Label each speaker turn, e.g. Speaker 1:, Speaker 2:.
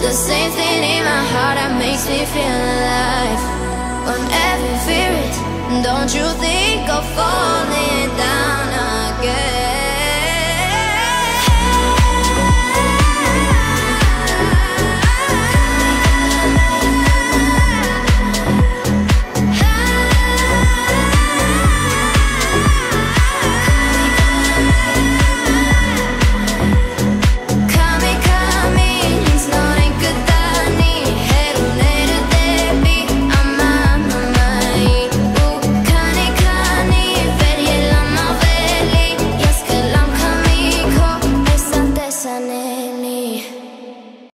Speaker 1: The same thing in my heart that makes me feel alive. On every fear